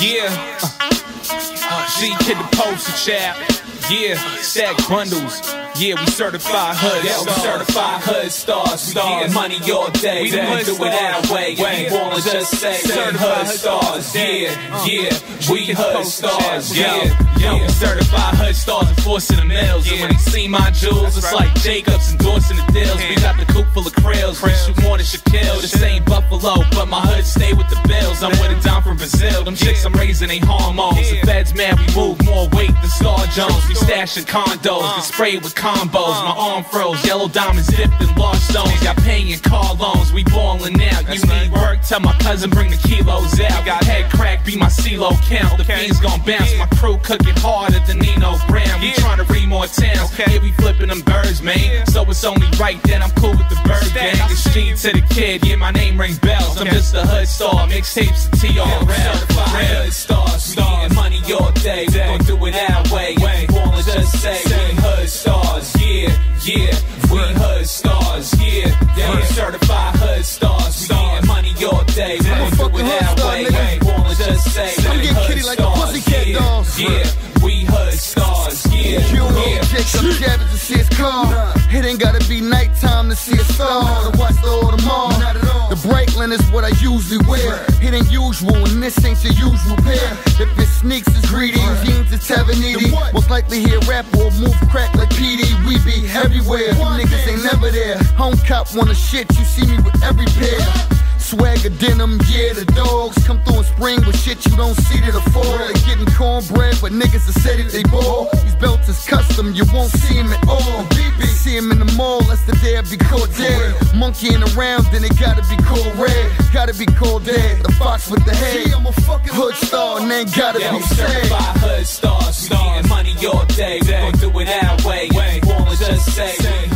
Yeah. Uh, G to the poster chap. Yeah. Stack bundles. Yeah, we certified hood Yeah, we stars. certified hood stars. We getting money all day. We We don't do it our stars. way. If you wanna just say we Certified hood hood stars. stars. Yeah, yeah. We hood stars. Yeah, Yo, yeah. certified hood stars enforcing the mills. And Yeah. when they see my jewels, it's right. like Jacobs endorsing the deals. We got the coop full of krills. We shoot more than Shaquille. This ain't Buffalo, Them chicks I'm raising ain't hormones. The feds mad, we move more weight than Star Jones. We stashing condos, get sprayed with combos. My arm froze, yellow diamonds dipped in large stones. Got paying car loans, we ballin' out. You need work, tell my cousin bring the kilos out. Got head crack, be my CeeLo count. The fiends gon' bounce, my crew cooking harder than Nino Brown. We tryna read more towns, yeah, we flipping them birds, man. So it's only right that I'm cool with the bird gang. It's G to the kid, yeah, my name rings bells. I'm just a hood star, mixtapes to TRL. We hood stars. Yeah, yeah. Certified hood stars. We getting money all day. We gon' do fucking it our way. If you wanna just say I'm we getting kitty like a pussycat yeah, doll. Yeah, we hood stars. Yeah, You yeah. Jakes, I'm shattered to see his car. It ain't gotta be nighttime to see a star. To watch the Audemars. The Breitling is what I usually wear. It ain't usual, and this ain't your usual pair. If your sneaks is greedy, jeans is Taverniti. Most likely hear rap or move crack like PD. We be everywhere. You niggas ain't never there. Home cop wanna shit, you see me with every pair. Swagger denim, yeah, the dogs come through in spring with shit you don't see to the fall. They're getting cornbread, but niggas say that they ball. These belts is custom, you won't see him at all. BB, see him in the mall, that's the day I be caught dead. Monkeying around, then it gotta be called red. Gotta be called dead. The fox with the head. I'm a fucking hood star, and ain't gotta Yeah, be certified hood stars. We getting money all day. We gon' do it say.